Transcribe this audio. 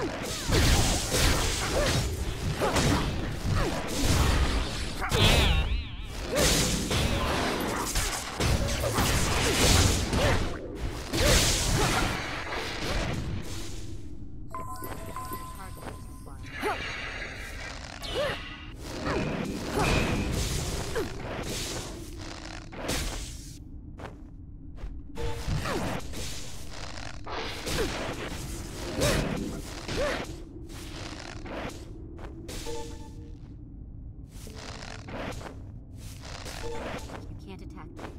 Oh, attack.